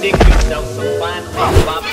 dick, you know, so fine,